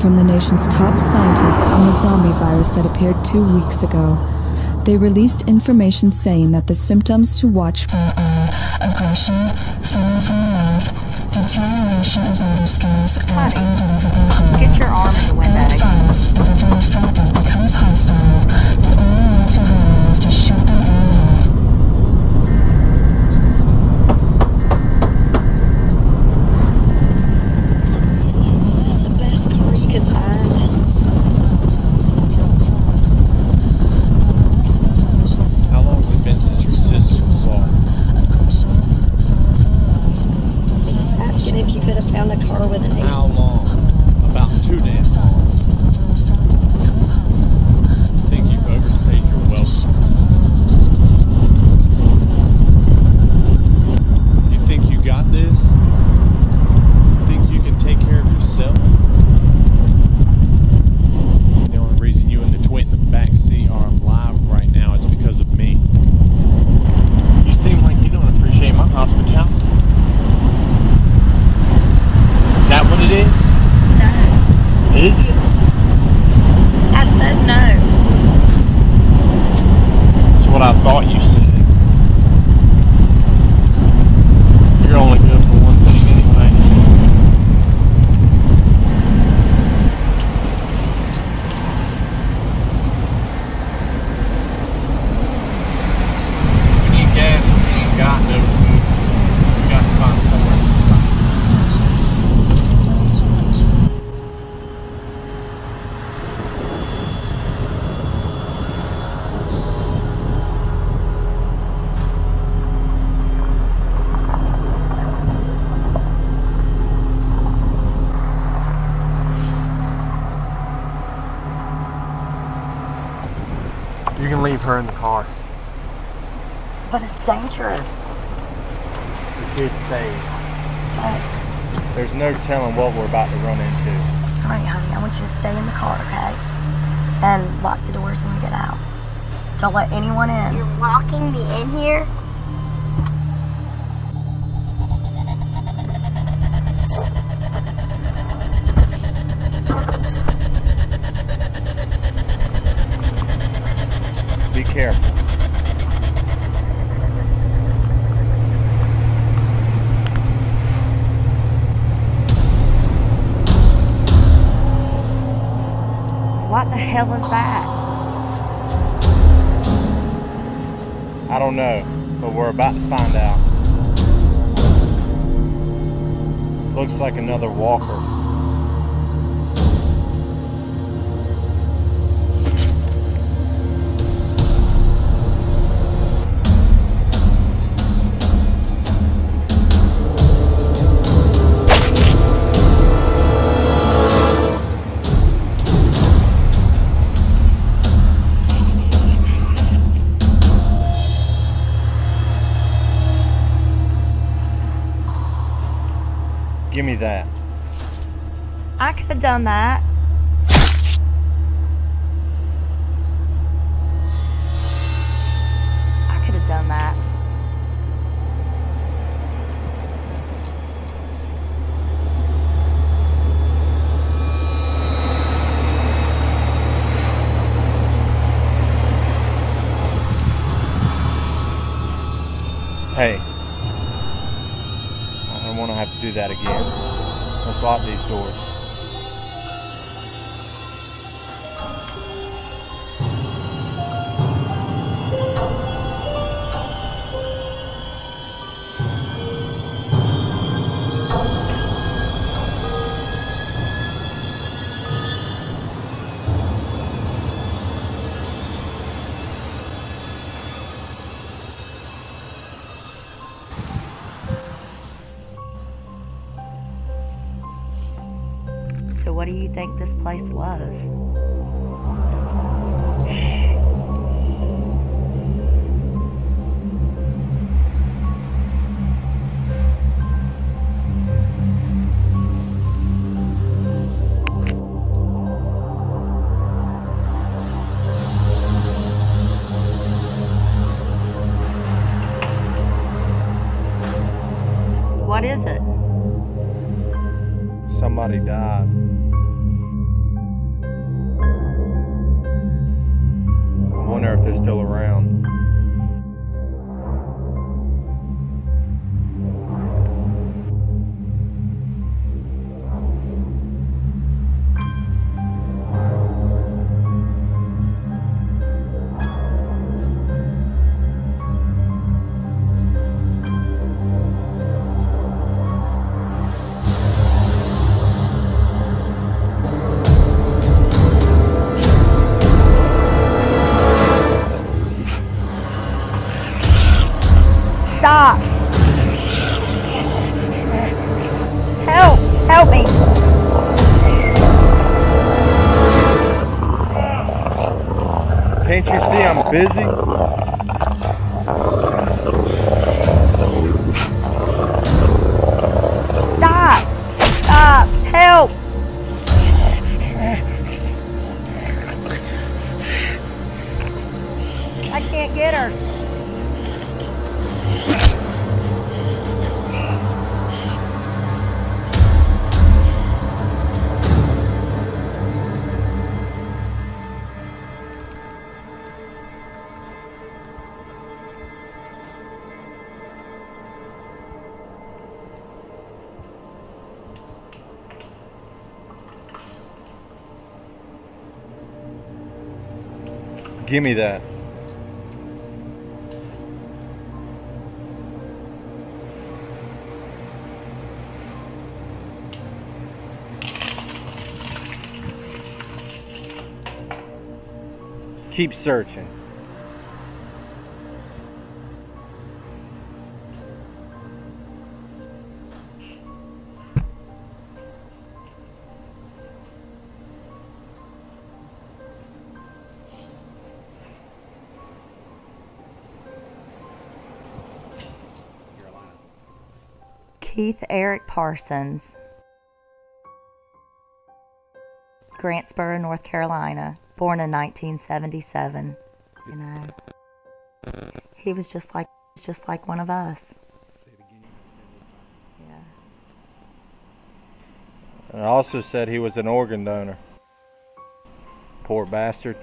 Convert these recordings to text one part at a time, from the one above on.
From the nation's top scientists on the zombie virus that appeared two weeks ago. They released information saying that the symptoms to watch for are aggression, feeling from love, deterioration of motor skills, and unbelievable hunger. Get your arm in the When bag. fast, the devil affected becomes hostile. The only way to win is to shoot no telling what we're about to run into. All right, honey. I want you to stay in the car, okay? And lock the doors when we get out. Don't let anyone in. You're locking me in here? Be careful. What the hell is that? I don't know, but we're about to find out. Looks like another walker. That. I could have done that. I could have done that. Hey. I don't want to have to do that again. Lock these doors. Do you think this place was? Busy? Stop. Stop. Help. I can't get her. Give me that. Keep searching. Keith Eric Parsons. Grantsboro, North Carolina, born in 1977. You know, he was just like just like one of us. Yeah. It also said he was an organ donor. Poor bastard.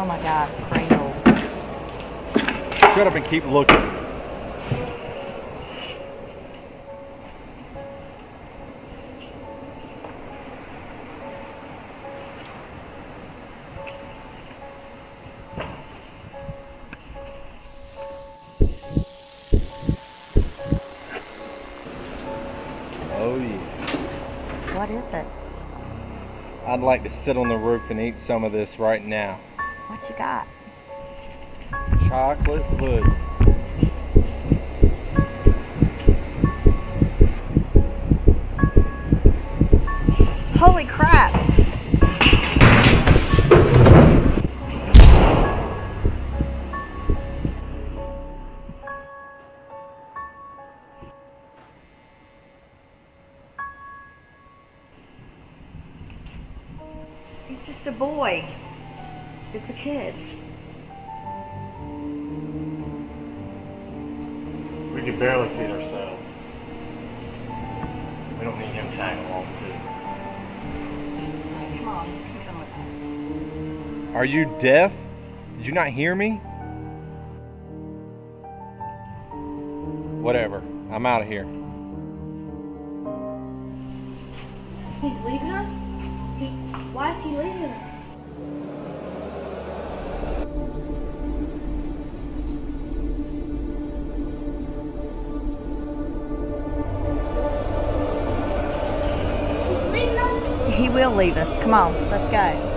Oh my God, Pringles. Shut up and keep looking. Oh yeah. What is it? I'd like to sit on the roof and eat some of this right now. What you got? Chocolate pudding. Holy crap! He's just a boy. It's a kid. We could barely feed ourselves. We don't need him tagging along too. Come on, you can come with us. Are you deaf? Did you not hear me? Whatever. I'm out of here. He's leaving us? He, why is he leaving us? Us? He will leave us. Come on, let's go.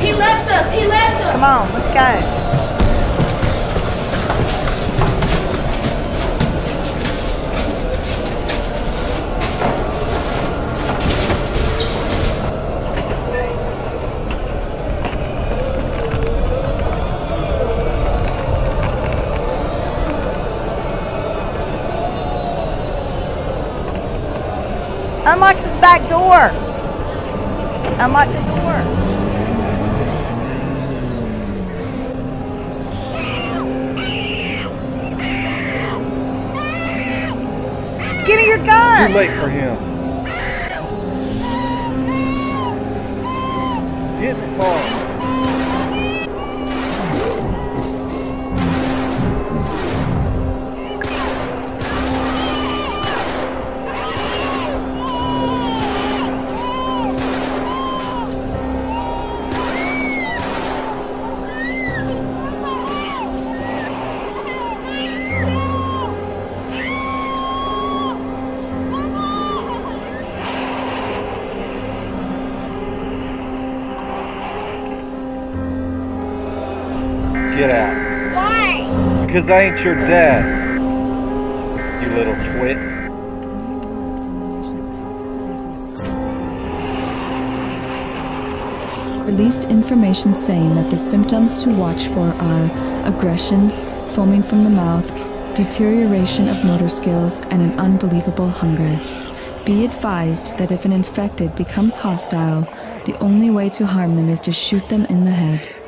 He left us! He left us! Come on, let's go. Unlock this back door. Unlock the door. Give me your gun. Too late for him. Get. Get Because I ain't your dad. You little twit. Released information saying that the symptoms to watch for are aggression, foaming from the mouth, deterioration of motor skills, and an unbelievable hunger. Be advised that if an infected becomes hostile, the only way to harm them is to shoot them in the head.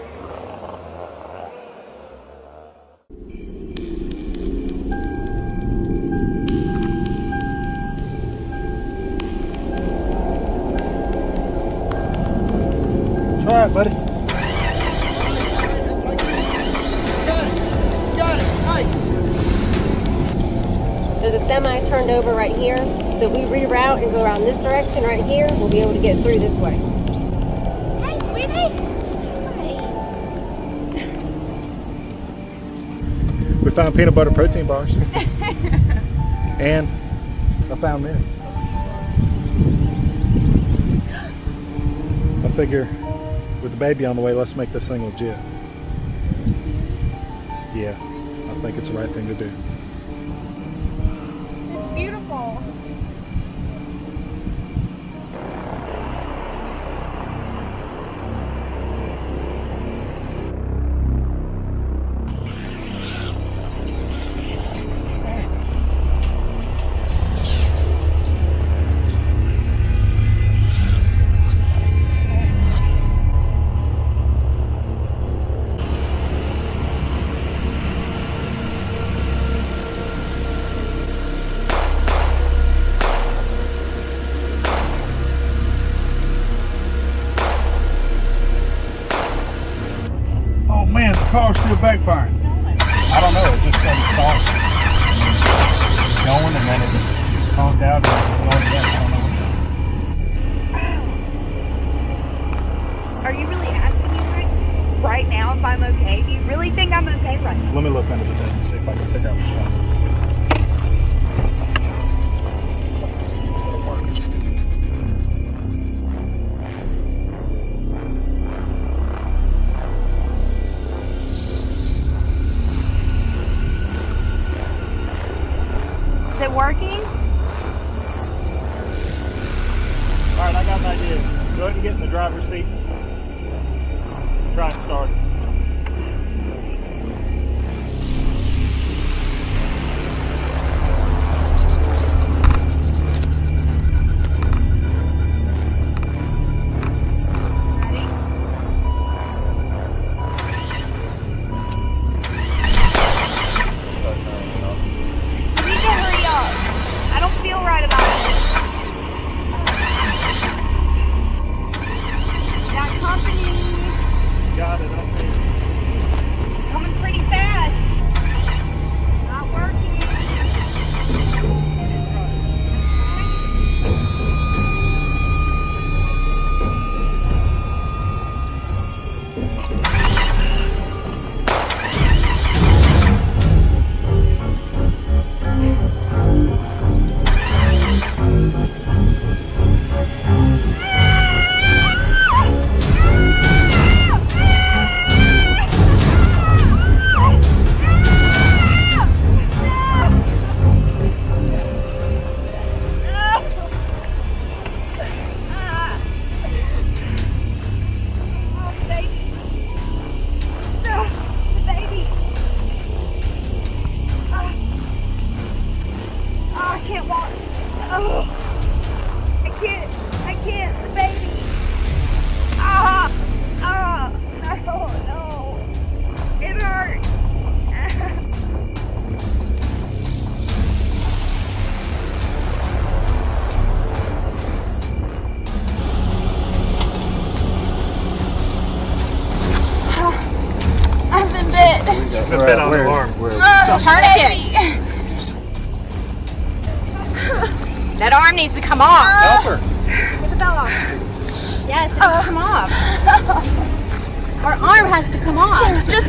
Try it, buddy. There's a semi turned over right here. So if we reroute and go around this direction right here, we'll be able to get through this way. Hey, sweetie! We found peanut butter protein bars. and I found this. I figure with the baby on the way, let's make this thing legit. Yeah, I think it's the right thing to do.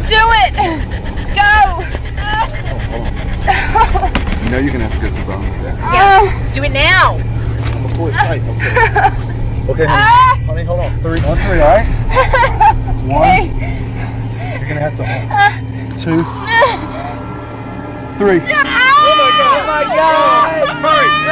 Do it. Go. You know you're gonna have to go through bone with that. Yeah. Do it now. Before it's tight, okay. Okay, honey. Ah. honey, hold on. Three. On three, all right? One. You're gonna have to hold. Ah. Two. Three. Ah. Oh my god! Oh my god! Hurry!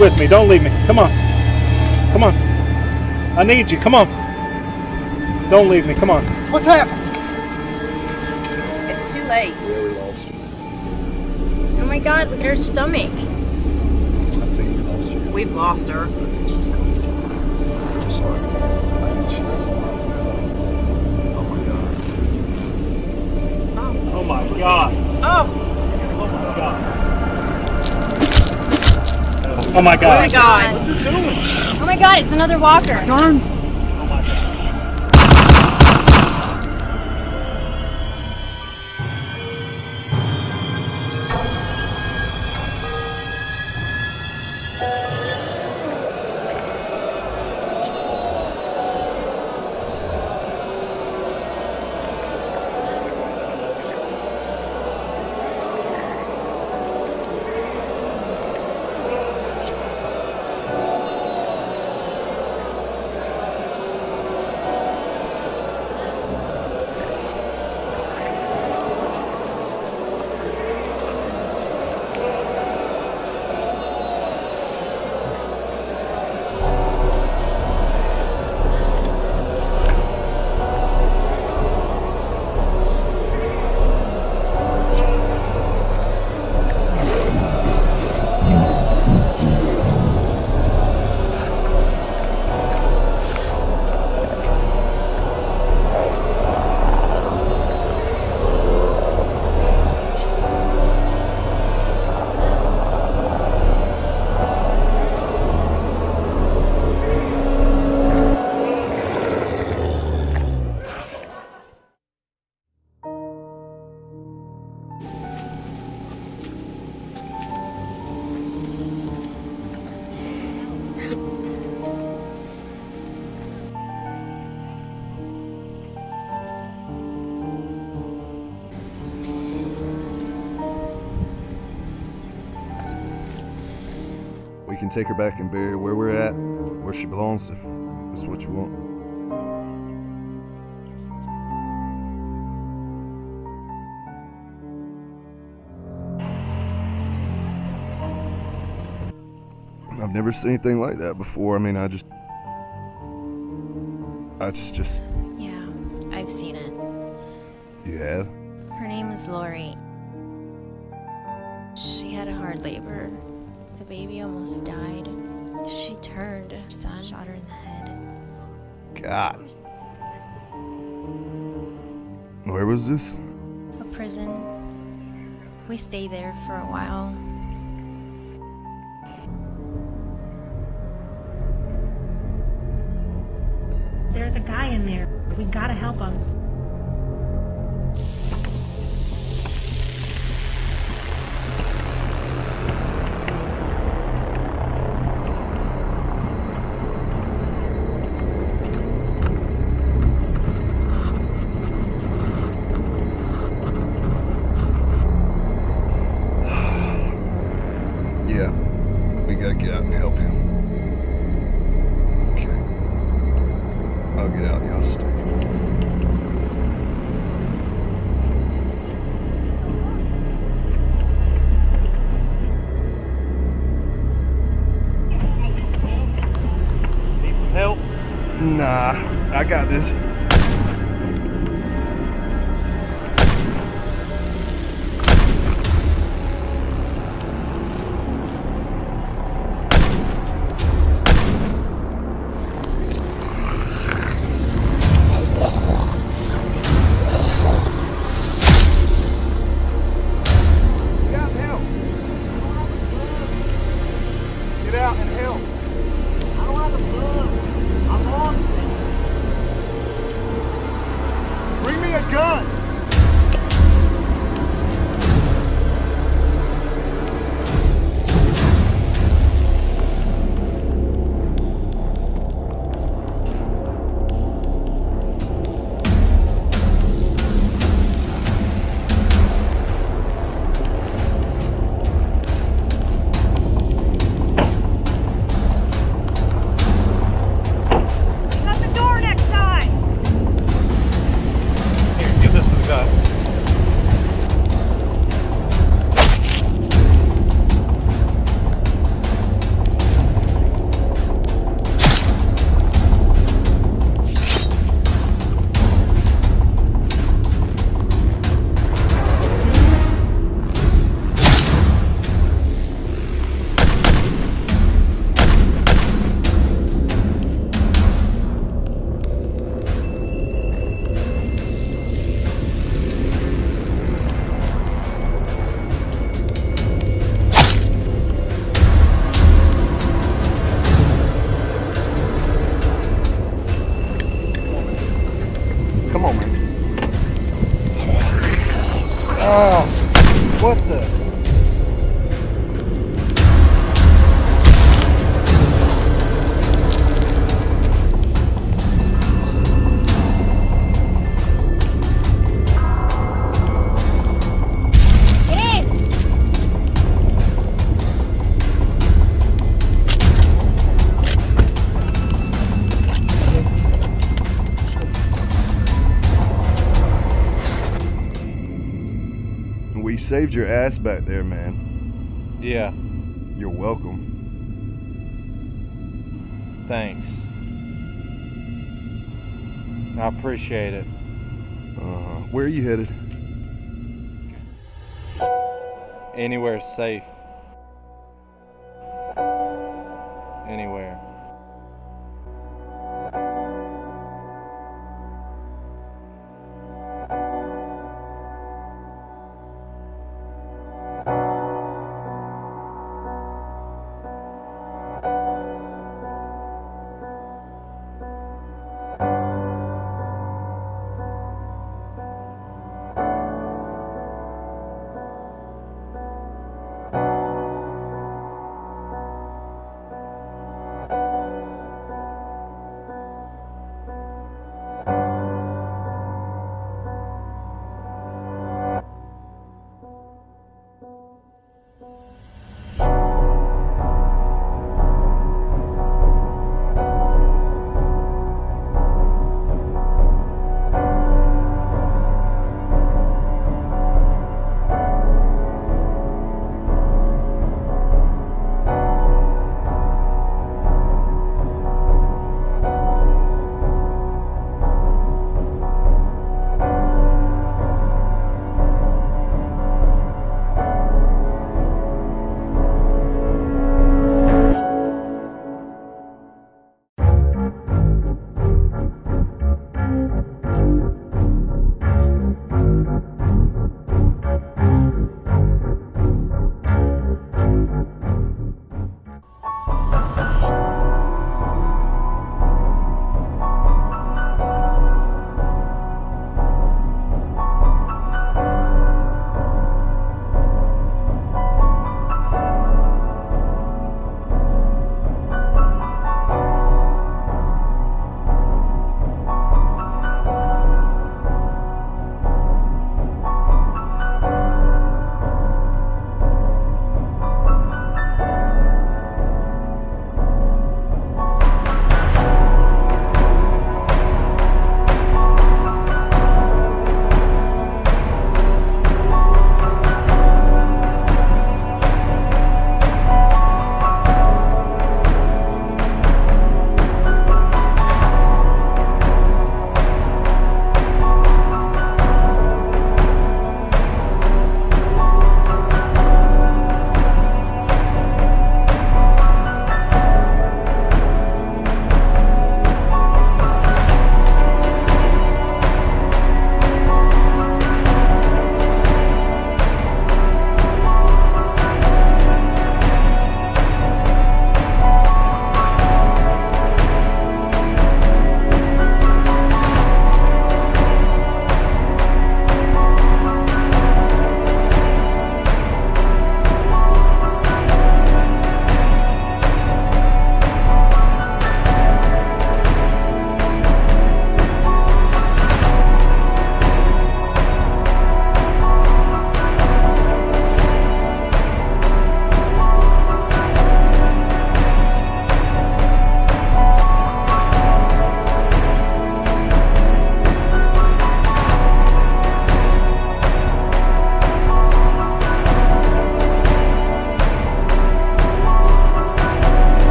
With me. Don't leave me. Come on. Come on. I need you. Come on. Don't leave me. Come on. What's happened? It's too late. Yeah, we lost her. Oh my god, look at her stomach. I think we lost her. We've lost her. I think she's. I'm sorry. I think she's. Oh my god. Oh my God. Oh. Oh Oh my god. Oh my God. god. Oh my god, it's another walker. Darn. Can take her back and bury her where we're at, where she belongs, if that's what you want. I've never seen anything like that before. I mean, I just. I just, just. Yeah, I've seen it. You have? Her name is Lori. She had a hard labor. The baby almost died. She turned. Her son shot her in the head. God. Where was this? A prison. We stayed there for a while. Saved your ass back there, man. Yeah, You're welcome. thanks. I appreciate it. Uh, where are you headed? Anywhere safe.